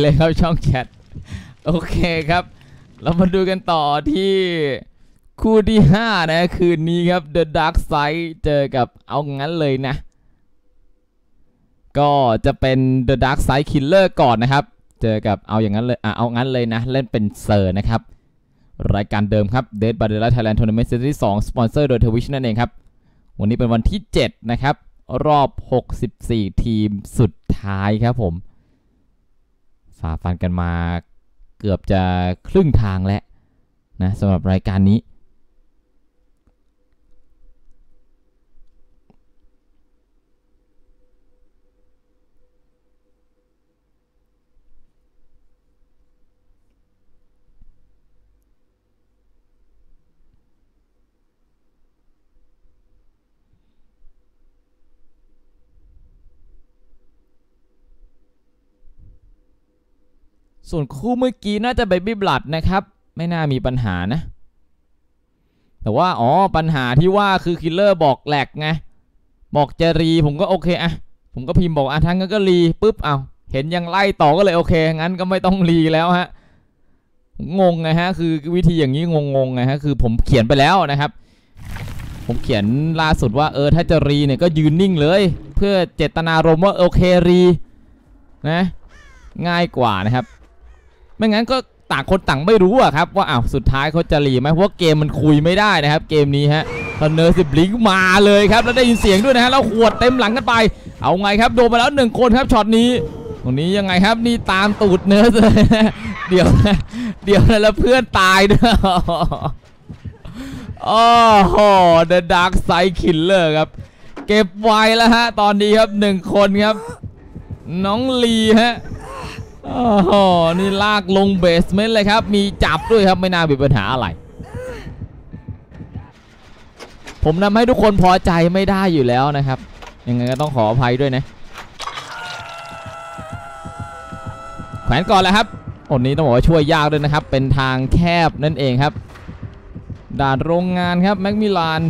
เลยครับช่องแชทโอเคครับ เรามาดูกันต่อที่คู่ที่ 5 นะ คืนนี้ครับ The Dark Side เจอกับเอางั้นเลยนะ ก็จะเป็น The Dark Side Killer ก่อนนะครับ เจอกับเอาอย่างนั้นเลยอะเอางั้นเลยนะ เล่นเป็นเซอร์นะครับ รายการเดิมครับ Dead by Daylight Thailand Tournament Series ที่2สปอนเซอร์โดย Twitch นั่นเองครับ วันนี้เป็นวันที่ 7 นะครับ รอบ 64 ทีมสุดท้ายครับผม ฝ่าฟันกันมาเกือบจะครึ่งทางแล้วนะสำหรับรายการนี้ ส่วนคู่เมื่อกี้น่าจะเบบี้บลัดนะครับ ไม่น่ามีปัญหานะ แต่ว่าอ๋อปัญหาที่ว่าคือคิลเลอร์บอกแหลกไงบอกจะรีผมก็โอเคอะผมก็พิมพ์บอกอะทั้งนั้นก็รีปุ๊บเอาเห็นยังไล่ต่อก็เลยโอเค งั้นก็ไม่ต้องรีแล้วฮะงงไงฮะคือวิธีอย่างนี้งงๆไงฮะคือผมเขียนไปแล้วนะครับ ผมเขียนล่าสุดว่าเออถ้าจะรีเนี่ยก็ยืนนิ่งเลย เพื่อเจตนารมณ์ว่าโอเคre นะง่ายกว่านะครับ ไม่งั้นก็ต่างคนต่างไม่รู้อะครับว่าอ้าวสุดท้ายเขาจะ re ไหมเพราะเกมมันคุยไม่ได้นะครับเกมนี้ฮะตอน Nurse blink มาเลยครับแล้วได้ยินเสียงด้วยนะฮะแล้วขวดเต็มหลังกันไป เอาไงครับโดนไปแล้วหนึ่งคนครับช็อตนี้ตรงนี้ยังไงครับนี่ตามตูด Nurse เลยเดี๋ยวเดี๋ยวแล้วเพื่อนตายด้วยโอ้โห The Dark Side Killer ครับ เก็บไว้แล้วฮะ ตอนนี้ครับหนึ่งคนครับ น้องลีฮะ โอ้โหนี่ลากลงเบสเมนต์เลยครับ มีจับด้วยครับไม่น่ามีปัญหาอะไร ผมทำให้ทุกคนพอใจไม่ได้อยู่แล้วนะครับ ยังไงก็ต้องขออภัยด้วยนะ แขวนก่อนแล้วครับคนนี้ต้องบอกว่าช่วยยากด้วยนะครับ เป็นทางแคบนั่นเองครับ ด่านโรงงานครับ MacMillan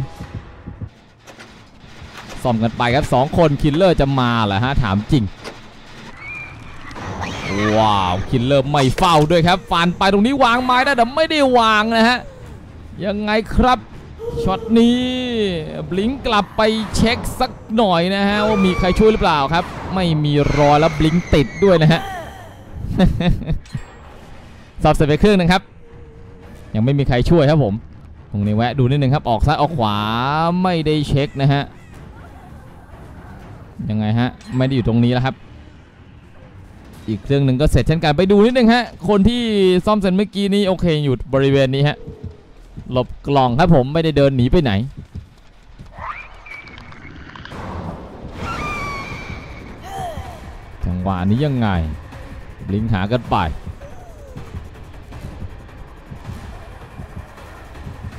ซ่อมกันไปครับ 2 คน killer จะมาเหรอฮะถามจริง ว้าว killer ไม่เฝ้าด้วยครับฟันไปตรงนี้วางไม้ได้แต่ไม่ได้วางนะฮะยังไงครับช็อตนี้ blink กลับไปเช็คสักหน่อยนะฮะว่ามีใครช่วยหรือเปล่าครับ ไม่มีรอแล้ว blink ติดด้วยนะฮะสอบเสร็จไปครึ่งหนึงครับ ยังไม่มีใครช่วยครับผมตรงนี้แวะดูนิดนึงครับออกซ้ายออกขวาไม่ได้เช็คนะฮะยังไงฮะไม่ได้อยู่ตรงนี้แล้วครับ อีกเครื่องหนึ่งก็เสร็จเช่นกันไปดูนิดนึงฮะ คนที่ซ่อมเสร็จเมื่อกี้นี้โอเคอยู่บริเวณนี้ฮะ หลบกล่องครับผมไม่ได้เดินหนีไปไหน จังหวะนี้ยังไง blink หากันไป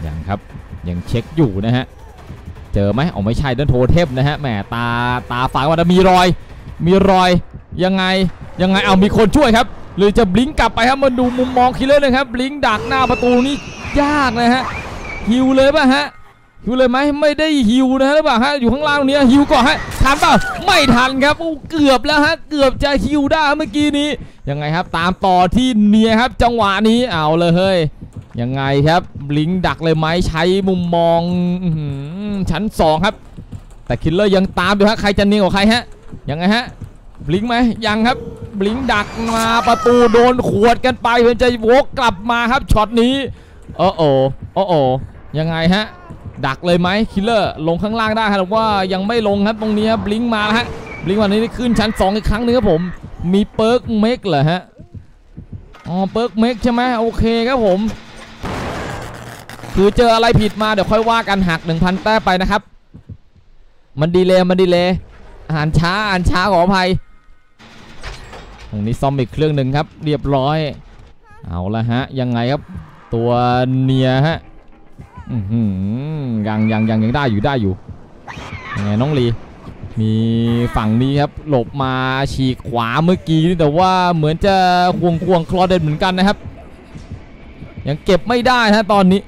ยังครับยังเช็คอยู่นะฮะ เจอไหมอ๋อไม่ใช่ dull totem นะฮะแหมตาตาฝางมันมีรอย มีรอยยังไง ยังไงเอามีคนช่วยครับหรือจะ blink กลับไปครับมาดูมุมมอง killer นะครับ blink ดักหน้าประตูนี่ยากนะฮะฮิวเลยป่ะฮะฮิวเลยไหมไม่ได้ฮิวนะฮะหรือเปล่าฮะอยู่ข้างล่างตรงนี้ฮิวก่อนฮะทันเปล่าไม่ทันครับโอ้เกือบแล้วฮะเกือบจะฮิวได้เมื่อกี้นี้ยังไงครับตามต่อที่เนียครับจังหวะนี้เอาเลยเฮ้ยยังไงครับ blink ดักเลยไหมใช้มุมมองอื้อหือชั้น2ครับแต่ killer ยังตามอยู่ฮะใครจะเนียนกว่าใครฮะยังไงฮะ blink ไหมยังครับ blink ดักมาประตูโดนขวดกันไปเพื่อจะวกกลับมาครับช็อตนี้โอ้โอโอ้โอยังไงฮะดักเลยไหม killer ลงข้างล่างได้ครับแต่ว่ายังไม่ลงครับตรงนี้ครับ blink มาแล้วฮะ blink วันนี้ขึ้นชั้น 2 อีกครั้งหนึ่งครับผมมี perk เมกเหรอฮะอ๋อ perk เมกใช่ไหมโอเคครับผม คือเจออะไรผิดมาเดี๋ยวค่อยว่ากันหัก 1,000 แต้มไปนะครับ มันดีเลยมันดีเลยอาหารช้าอาหารช้าขออภัย ตรงนี้ซ่อมอีกเครื่องหนึ่งครับ เรียบร้อย เอาละฮะ ยังไงครับ ตัวเนียฮะอื้อหือยังยังยังยังได้อยู่ได้อยู่ยังไงน้องลี มีฝั่งนี้ครับ หลบมาฉีกขวาเมื่อกี้นี่แต่ว่าเหมือนจะควงควงคลอเดนเหมือนกันนะครับ ยังเก็บไม่ได้ฮะตอนนี้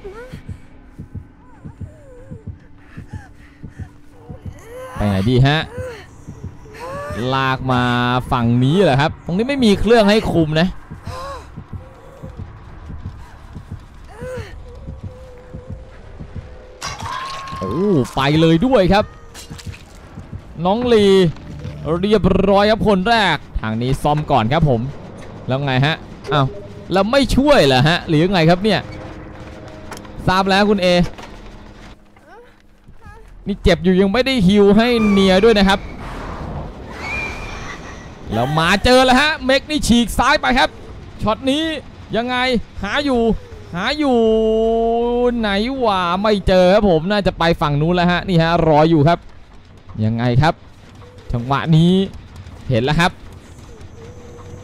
ไปไหนดีฮะ ลากมาฝั่งนี้เหรอครับ ตรงนี้ไม่มีเครื่องให้คุมนะโอ้ไปเลยด้วยครับ น้องลีเรียบร้อยครับคนแรก ทางนี้ซ่อมก่อนครับผม แล้วไงฮะอ้าวแล้วไม่ช่วยเหรอฮะหรือไงครับเนี่ยทราบแล้วคุณเอนี่เจ็บอยู่ยังไม่ได้ฮิวให้เนียด้วยนะครับ แล้วมาเจอแล้วฮะเมกนี่ฉีกซ้ายไปครับช็อตนี้ยังไงหาอยู่ หาอยู่ไหนวะไม่เจอครับผมน่าจะไปฝั่งนู้นแล้วฮะนี่ฮะรออยู่ครับ ยังไงครับจังหวะนี้เห็นแล้วครับ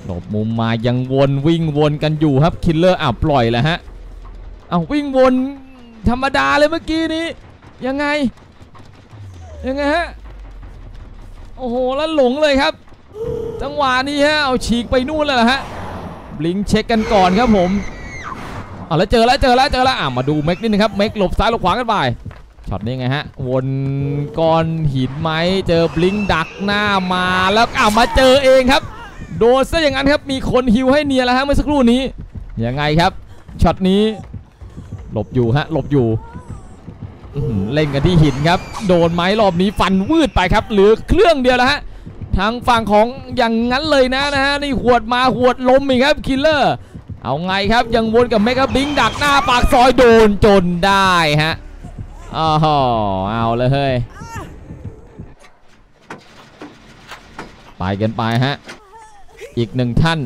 หลบมุมมายังวนวิ่งวนกันอยู่ครับ killer อะปล่อยแล้วฮะเอาวิ่งวนธรรมดาเลยเมื่อกี้นี้ ยังไง ยังไงฮะโอ้โหแล้วหลงเลยครับ จังหวะนี้ฮะเอาฉีกไปนู่นเลยฮะบลิงเช็คกันก่อนครับผมเอาแล้วเจอแล้วเจอแล้วเจอแล้วอะมาดูเม็กนิดนึงครับเม็กหลบซ้ายหลบขวากันไปช็อตนี้ไงฮะวนก้อนหินไหมเจอบลิงดักหน้ามาแล้วอะมาเจอเองครับ โดนซะอย่างนั้นครับมีคนฮิวให้เนียแล้วฮะเมื่อสักครู่นี้ยังไงครับช็อตนี้หลบอยู่ฮะหลบอยู่เล่นกันที่หินครับ โดนไม้รอบนี้ฟันวืดไปครับเหลือเครื่องเดียวแล้วฮะ ทางฝั่งของอย่างนั้นเลยนะนะฮะนี่หวดมาหวดลมอีกครับ killer เอาไงครับยังวนกับเมกะ blink ดักหน้าปากซอยโดนจนได้ฮะอ๋อเอาเลยเฮ้ยไปกันไปฮะอีกหนึ่งท่าน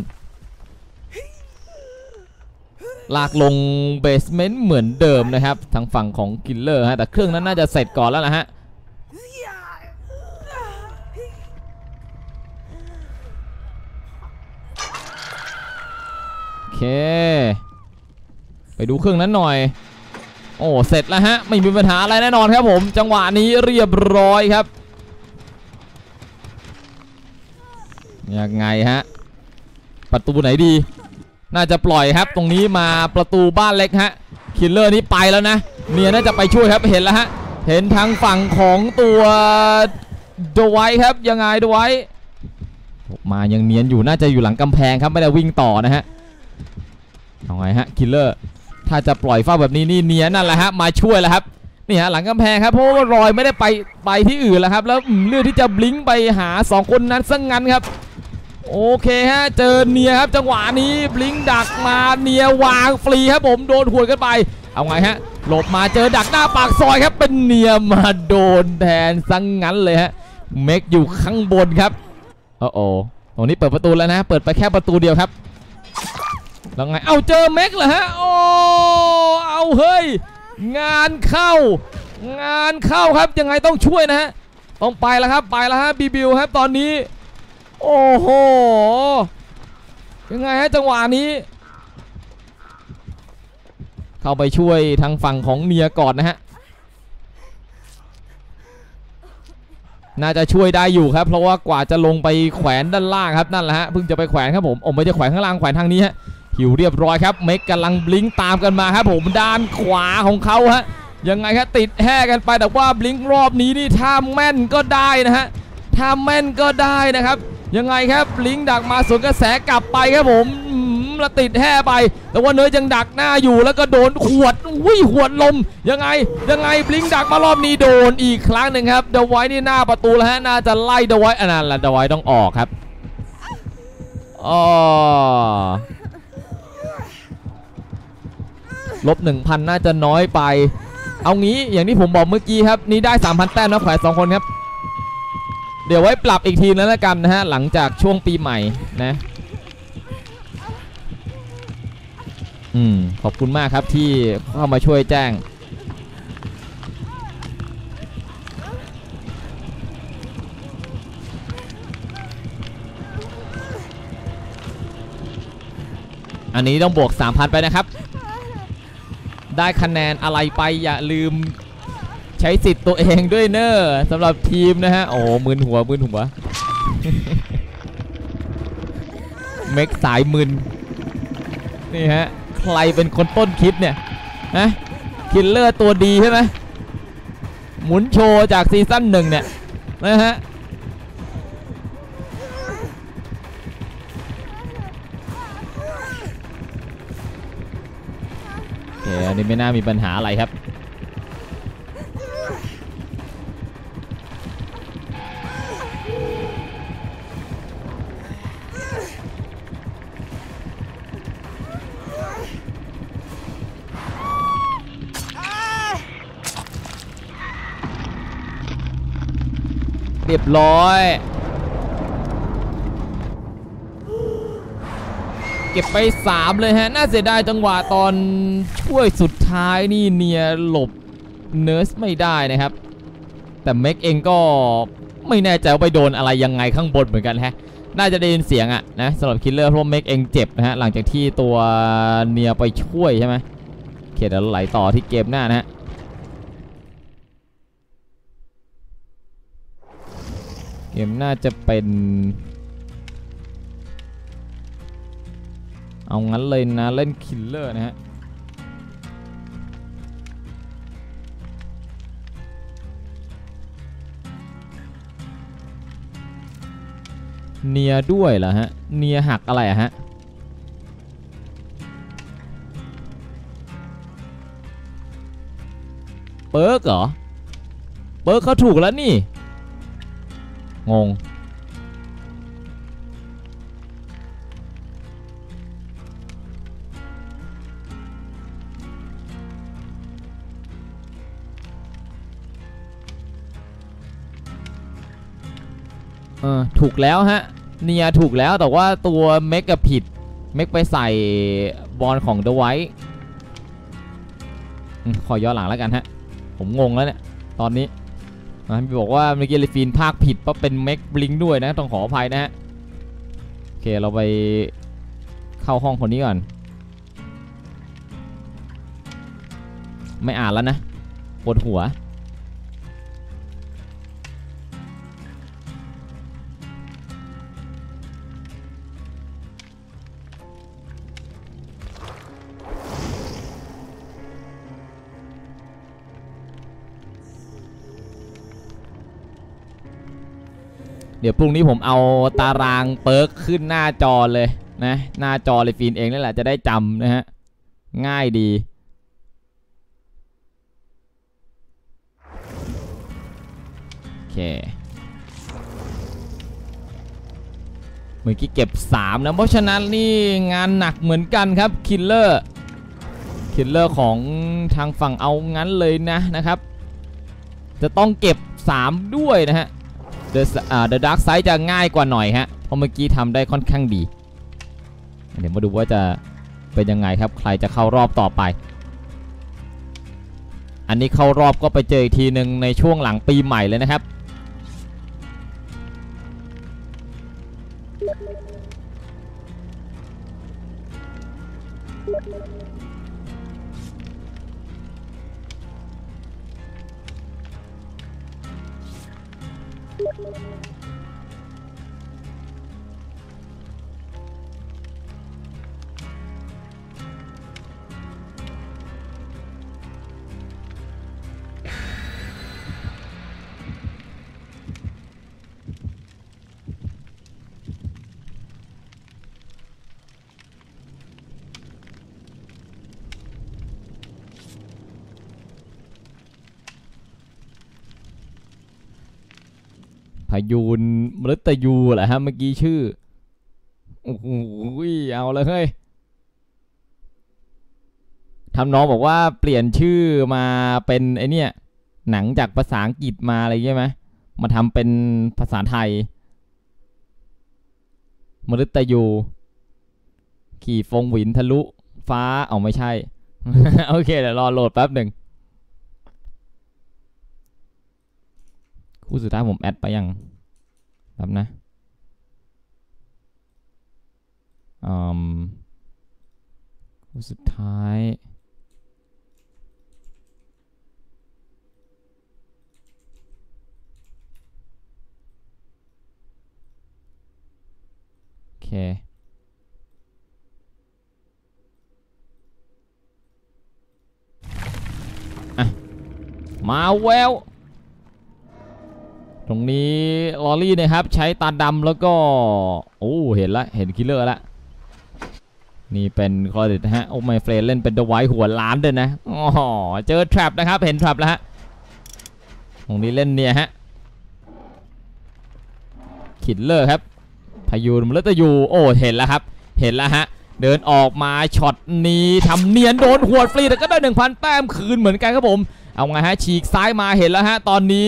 ลากลง basement เหมือนเดิมนะครับ ทางฝั่งของ killer ฮะแต่เครื่องนั้นน่าจะเสร็จก่อนแล้วนะฮะ เค ไปดูเครื่องนั้นหน่อย โอ้เสร็จแล้วฮะ ไม่มีปัญหาอะไรแน่นอนครับผม จังหวะนี้เรียบร้อยครับ ยังไงฮะ ประตูไหนดี น่าจะปล่อยครับตรงนี้มาประตูบ้านเล็กฮะ killer นี้ไปแล้วนะเนียน่าจะไปช่วยครับเห็นแล้วฮะ เห็นทางฝั่งของตัวดไวครับยังไงดไวมายังเนียนอยู่น่าจะอยู่หลังกำแพงครับไม่ได้วิ่งต่อนะฮะ เอาไงฮะ killer ถ้าจะปล่อยเฝ้าแบบนี้นี่เนียนั่นแหละฮะมาช่วยแล้วครับนี่ฮะหลังกำแพงครับเพราะว่ารอยไม่ได้ไปไปที่อื่นแล้วครับ แล้วเลือกที่จะบลิงไปหาสองคนนั้นซะงงั้นครับ โอเคฮะเจอเนียครับจังหวะนี้บลิงดักมาเนียวางฟรีครับผมโดนหวดกันไป เอาไงฮะหลบมาเจอดักหน้าปากซอยครับเป็นเนียมาโดนแทนซังงั้นเลยฮะเมกอยู่ข้างบนครับโอ้โอตรงนี้เปิดประตูแล้วนะ เปิดไปแค่ประตูเดียวครับ แล้วไง เอาเจอเมกเหรอฮะ โอ้ เอาเฮ้ย งานเข้า งานเข้าครับ ยังไงต้องช่วยนะฮะ ต้องไปแล้วครับ ไปแล้วฮะบีบิวครับตอนนี้ โอ้โห ยังไงฮะจังหวะนี้ เข้าไปช่วยทางฝั่งของเนียก่อนนะฮะ น่าจะช่วยได้อยู่ครับ เพราะว่ากว่าจะลงไปแขวนด้านล่างครับนั่นแหละฮะ เพิ่งจะไปแขวนครับผมโอ้ไม่จะแขวนข้างล่างแขวนทางนี้ฮะ หิวเรียบร้อยครับเมกกำลังบลิงตามกันมาครับผมด้านขวาของเขาฮะยังไงครับติดแห่กันไปแต่ว่าบลิงรอบนี้นี่ถ้าแม่นก็ได้นะฮะถ้าแม่นก็ได้นะครับยังไงครับลิงดักมาสวนกระแสกลับไปครับผมแล้วติดแห่ไป แต่ว่าเนยยังดักหน้าอยู่แล้วก็โดนขวดวิ่งขวดลม ยังไงยังไงบลิงดักมารอบนี้โดนอีกครั้งหนึ่งครับเดวไว้นี่หน้าประตูแล้วฮะน่าจะไล่เดวไว้อันนั้นแหละเดวไว้ต้องออกครับอ๋อ ลบ1,000 น่าจะน้อยไป เอางี้อย่างที่ผมบอกเมื่อกี้ครับ นี่ได้ 3,000 แต้มนะแขวสองคนครับ เดี๋ยวไว้ปรับอีกทีแล้วละกันนะฮะ หลังจากช่วงปีใหม่นะอืมขอบคุณมากครับที่เข้ามาช่วยแจ้ง อันนี้ต้องบวก 3,000 ไปนะครับ ได้คะแนนอะไรไปอย่าลืมใช้สิทธิ์ตัวเองด้วยเนอะสำหรับทีมนะฮะ โอ้มึนหัวมึนหัว เม็กสายมึนนี่ฮะ ใครเป็นคนต้นคิดเนี่ยฮะ killer ตัวดีใช่ไหมหมุนโชว์จาก season หนึ่งเนี่ยนะฮะ ไม่น่ามีปัญหาอะไรครับ เรียบร้อย เก็บไป 3 เลยฮะ น่าเสียดายจังหวะตอนช่วยสุดท้ายนี่เนียหลบ Nurse ไม่ได้นะครับ แต่เมกเองก็ไม่แน่ใจว่าไปโดนอะไรยังไงข้างบนเหมือนกันฮะ น่าจะได้ยินเสียงอะนะสำหรับ killer เพราะเมกเองเจ็บนะฮะ หลังจากที่ตัวเนียไปช่วยใช่ไหมเคเดี๋ยวไหลต่อที่เกมหน้านะฮะเกมน่าจะเป็น เอางั้นเลยนะเล่นคิลเลอร์นะฮะเนียด้วยเหรอฮะเนียหักอะไรอะฮะเปิร์กเหรอเปิร์กเขาถูกแล้วนี่ งง ออถูกแล้วฮะเนียถูกแล้วแต่ว่าตัวเมกกับผิด เมกไปใส่บอลของเดอะไวท์ขอย้อนหลังแล้วกันฮะ ผมงงแล้วเนี่ย ตอนนี้นะมีบอกว่าเมื่อกี้ลิฟีนภาคผิดเพราะเป็นเมกบลิงด้วยนะ ต้องขออภัยนะฮะ โอเค เราไปเข้าห้องคนนี้ก่อน ไม่อ่านแล้วนะปวดหัว เดี๋ยวพรุ่งนี้ผมเอาตาราง perk ขึ้นหน้าจอเลยนะ หน้าจอเลยฟีนเองนี่แหละจะได้จำนะฮะ ง่ายดีโอเคเมื่อกี้เก็บ 3 นะ เพราะฉะนั้นนี่งานหนักเหมือนกันครับ killer killer ของทางฝั่งเอางั้นเลยนะนะครับ จะต้องเก็บ 3 ด้วยนะฮะ The The Dark Side จะง่ายกว่าหน่อยฮะ เพราะเมื่อกี้ทำได้ค่อนข้างดี เดี๋ยวมาดูว่าจะเป็นยังไงครับ ใครจะเข้ารอบต่อไป อันนี้เข้ารอบก็ไปเจออีกทีหนึ่งในช่วงหลังปีใหม่เลยนะครับายูนมฤตยูเหรอฮะเมื่อกี้ชื่อโอ้โหเอาเลยเฮ้ยทำน้องบอกว่าเปลี่ยนชื่อมาเป็นไอเนี่ยหนังจากภาษาอังกฤษมาอะไรใช่ไหมมาทำเป็นภาษาไทย มฤตยู ขี่ฟงหวินทะลุ ฟ้าเอาไม่ใช่ โอเคเดี๋ยวรอโหลดแป๊บหนึ่ง คู่สุดท้ายผมแอดไปยังแบบนะคู่สุดท้ายโอเคมาแวว ตรงนี้ลอรี่นะครับใช้ตาดำแล้วก็ โอ้เห็นละเห็นคิลเลอร์ละนี่เป็นคอร์ดิตฮะ โอ้ไม่เฟรนเล่นเป็นเดไวท์หัวล้านด้วยนะอ๋อเจอทรัพนะครับ เห็นทรัพแล้วฮะ ตรงนี้เล่นเนี่ยฮะคิดเลอร์ครับพายุมเลตยูโอ้เห็นแล้วครับ เห็นแล้วฮะเดินออกมาช็อตนี้ทำเนียนโดนหัวฟรีแต่ก็ได้ 1,000 แต้มคืนเหมือนกันครับผม เอาไงฮะฉีกซ้ายมาเห็นแล้วฮะตอนนี้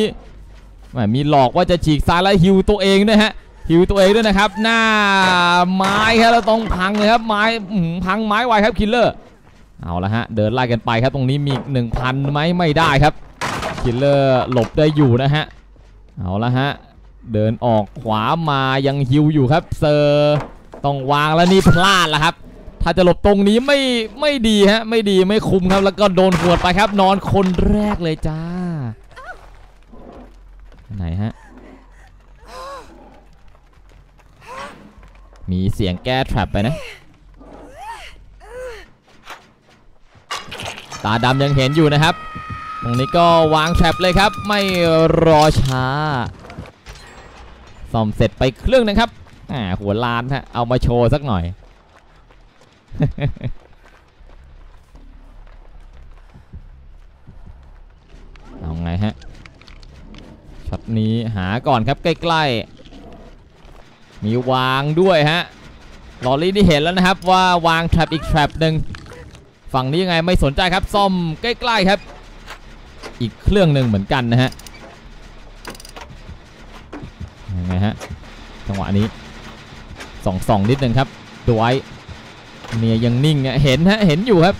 มมีหลอกว่าจะฉีกซ้ายแล้วฮิวตัวเองด้วยฮะฮิวตัวเองด้วยนะครับ หน้าไม้ครับเราต้องพังเลยครับไม้พังไม้ไวครับ killer เอาละฮะเดินไล่กันไปครับตรงนี้มีอีก1,000ไหมไม่ได้ครับ killer หลบได้อยู่นะฮะเอาละฮะเดินออกขวามายังฮิวอยู่ครับเซอร์ต้องวางแล้วนี่พลาดแล้วครับ ถ้าจะหลบตรงนี้ไม่ไม่ดีฮะไม่ดีไม่คุมครับแล้วก็โดนหวดไปครับนอนคนแรกเลยจ้า ไหนฮะ มีเสียงแก้ทรัพไปนะ ตาดำยังเห็นอยู่นะครับ ตรงนี้ก็วางแทรปเลยครับ ไม่รอช้าซ่อมเสร็จไปเครื่องนึงครับ อ่า หัวล้านฮะ เอามาโชว์สักหน่อย หาก่อนครับใกล้ๆ มีวางด้วยฮะลอรี่ที่เห็นแล้วนะครับว่าวางแทรปอีกแทรปหนึ่งฝั่งนี้ยังไงไม่สนใจครับซ่อมใกล้ๆครับ อีกเครื่องหนึ่งเหมือนกันนะฮะยังไงฮะจังหวะนี้ส่องสองนิดนึงครับ Dwight เนี่ยยังนิ่งอะเห็นฮะเห็นอยู่ครับ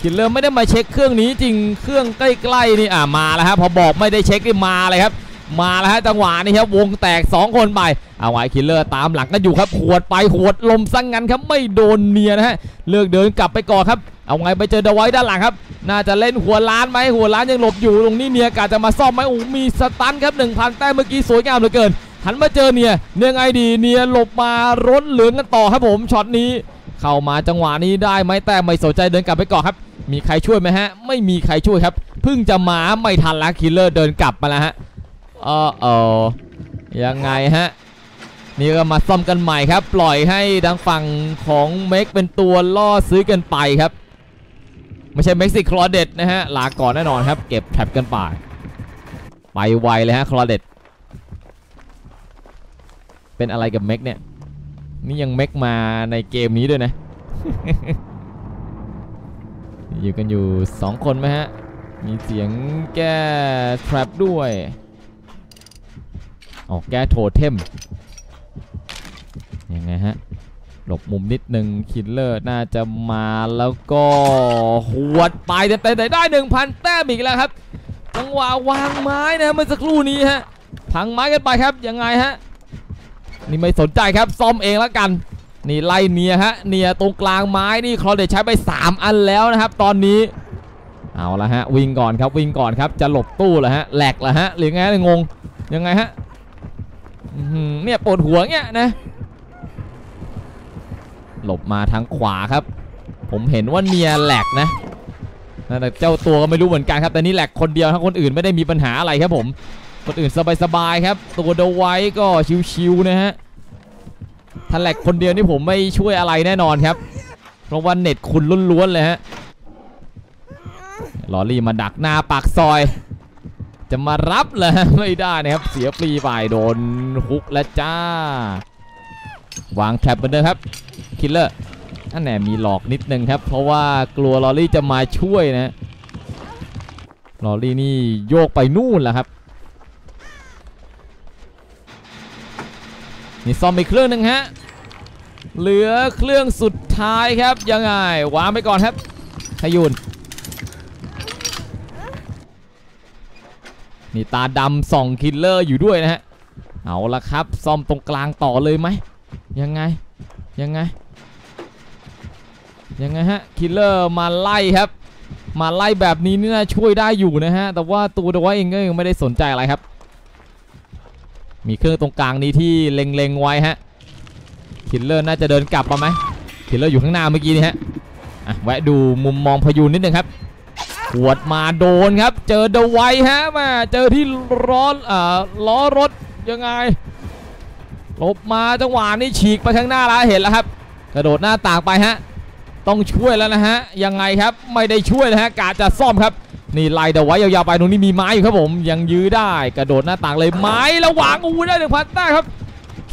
killer ไม่ได้มาเช็คเครื่องนี้จริงเครื่องใกล้ๆนี่อ่ามาแล้วครับพอบอกไม่ได้เช็คนี่มาเลยครับ มาแล้วฮะจังหวะนี้ครับวงแตก 2 คนไปเอาไว้ killer ตามหลังกันอยู่ครับหวดไปหวดลมซังงันครับไม่โดนเนียนะฮะเลือกเดินกลับไปก่อนครับ เอาไงไปเจอ Dwight ด้านหลังครับ น่าจะเล่นหัวล้านไหมหัวล้านยังหลบอยู่ตรงนี้เนียกาจะมาซ่อมไหมโอ้มี stun ครับ1,000แต้มเมื่อกี้สวยงามเหลือเกินหันมาเจอเนียเนียไงดีเนียหลบมารถเหลืองกันต่อครับผมช็อตนี้ เข้ามาจังหวะนี้ได้ไหมแต่ไม่สนใจเดินกลับไปก่อนครับ มีใครช่วยไหมฮะ ไม่มีใครช่วยครับเพิ่งจะมาไม่ทันแล้ว killer เดินกลับมาแล้วฮะ ออเอยังไงฮะ นี่ก็มาซ่อมกันใหม่ครับ ปล่อยให้ทางฝั่งของเม็กเป็นตัวล่อซื้อกันไปครับ ไม่ใช่เม็กซิคลอเดตนะฮะ ลาก่อนแน่นอนครับ เก็บแท็บกันไป ไปไวเลยฮะคลอเดตเป็นอะไรกับเม็กเนี่ย นี่ยังเม็กมาในเกมนี้ด้วยนะ อยู่กันอยู่ 2 คนไหมฮะ มีเสียงแก้trap ด้วย อ๋อแก้โทเทมยังไงฮะ หลบมุมนิดนึง killer น่าจะมาแล้วก็หวดไปเต็มๆแต่ได้ 1,000 แต้มอีกแล้วครับ จังหวะวางไม้นะเมื่อสักครู่นี้ฮะพังไม้กันไปครับยังไงฮะนี่ไม่สนใจครับซ่อมเองแล้วกัน นี่ไล่เนียฮะเนียตรงกลางไม้นี่ Claudette ใช้ไป 3 อันแล้วนะครับ ตอนนี้เอาละฮะวิ่งก่อนครับวิ่งก่อนครับจะหลบตู้เหรอฮะแหลกเหรอฮะหรือไงงงยังไงฮะ เนี่ยปวดหัวเงี้ยนะ หลบมาทางขวาครับ ผมเห็นว่าเนียแหลกนะแต่เจ้าตัวก็ไม่รู้เหมือนกันครับ แต่นี่แหลกคนเดียวทั้งคนอื่นไม่ได้มีปัญหาอะไรครับผม คนอื่นสบายๆครับ ตัวเดไว้ก็ชิวๆนะฮะถ้าแหลกคนเดียวนี่ผมไม่ช่วยอะไรแน่นอนครับ เพราะว่าเน็ตคุณล้วนๆเลยฮะลอรี่มาดักหน้าปากซอย จะมารับเลยไม่ได้นะครับ เสียฟรีไปโดน hook แล้วจ้า วาง trap เหมือนเดิมครับ killer นั่นแหละมีหลอกนิดนึงครับ เพราะว่ากลัวลอรี่จะมาช่วยนะ ลอรี่นี่โยกไปนู่นแล้วครับ นี่ซ่อมอีกเครื่องหนึ่งฮะ เหลือเครื่องสุดท้ายครับ ยังไงวางไปก่อนครับพยุน นี่ตาดำส่อง killer อยู่ด้วยนะฮะเอาละครับซ่อมตรงกลางต่อเลยไหมยังไงยังไงยังไงฮะ killer มาไล่ครับ มาไล่แบบนี้นี่น่าช่วยได้อยู่นะฮะแต่ว่าตัว Dwight เองก็ยังไม่ได้สนใจอะไรครับ มีเครื่องตรงกลางนี้ที่เล็งๆไว้ฮะคิลเลอร์น่าจะเดินกลับมาไหมคิลเลอร์อยู่ข้างหน้าเมื่อกี้นี่ฮะอะแวะดูมุมมองพยูนนิดนึงครับ วดมาโดนครับ เจอเดวายฮะมาเจอที่ร้อนอ่าล้อรถยังไงลบมาจังหวะนี้ฉีกไปข้างหน้าแล้วเห็นแล้วครับ กระโดดหน้าต่างไปฮะ ต้องช่วยแล้วนะฮะ ยังไงครับไม่ได้ช่วยนะฮะกาจะซ่อมครับ นี่ไล่เดว้ยยาวๆไปตรงนี้มีไม้อยู่ครับผม ยังยื้อได้ กระโดดหน้าต่างเลยไม้แล้ววางอู้ได้หนึ่งพันแต้มครับ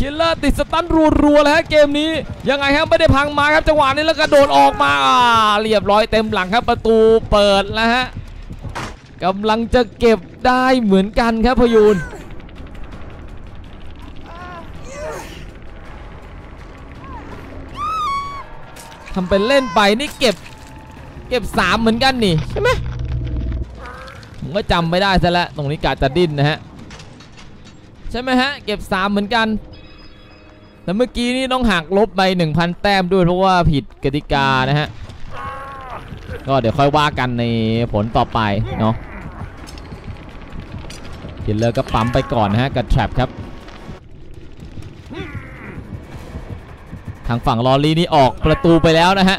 คิลเลอร์ติดสตันรัวๆเลยฮะเกมนี้ยังไงครับไม่ได้พังไม้ครับจังหวะนี้แล้วกระโดดออกมาอ่าเรียบร้อยเต็มหลังครับประตูเปิดแล้วฮะกำลังจะเก็บได้เหมือนกันครับพยูนทำเป็นเล่นไปนี่เก็บเก็บสามเหมือนกันนี่ใช่ไหมผมก็จำไม่ได้ซะแล้วตรงนี้กาจะดิ้นนะฮะ ใช่ไหมฮะ เก็บสามเหมือนกัน แต่เมื่อกี้นี่ต้องหักลบไป1,000 แต้มด้วยเพราะว่าผิดกติกานะฮะ ก็เดี๋ยวค่อยว่ากันในผลต่อไปเนาะ killer ก็ปั๊มไปก่อนนะฮะกับ trap ครับ ทางฝั่งลอรี่นี่ออกประตูไปแล้วนะฮะ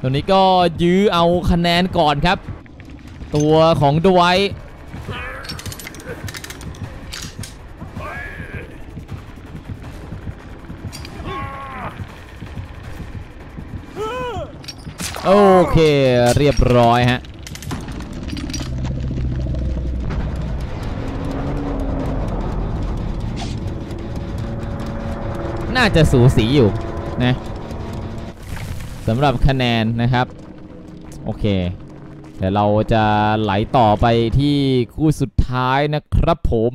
ตรงนี้ก็ยื้อเอาคะแนนก่อนครับ ตัวของดไว โอเคเรียบร้อยฮะน่าจะสูสีอยู่นะสำหรับคะแนนนะครับ โอเค เดี๋ยวเราจะไหลต่อไปที่คู่สุดท้ายนะครับผม